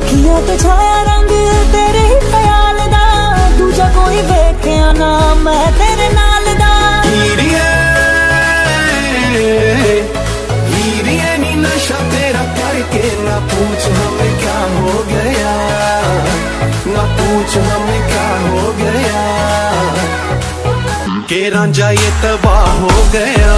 ਅੱਖੀਆਂ ਤੇ ਛਾਇਆ ਰੰਗ ਤੇਰੇ ਹੀ ਖਿਆਲ ਦਾ ਦੂਜਾ ਕੋਈ ਵੇਖਿਆ ਨਾ ਮੈਂ ਤੇਰੇ ਨਾਲ ਦਾ ਹੀਰੀਏ ਹੀਰੀਏ ਨੀ ਨਸ਼ਾ ਤੇਰਾ ਕਰਕੇ ਨਾ पूछ हमें क्या हो गया ना पूछ हमें क्या हो गया के रांझा ये तबाह हो गया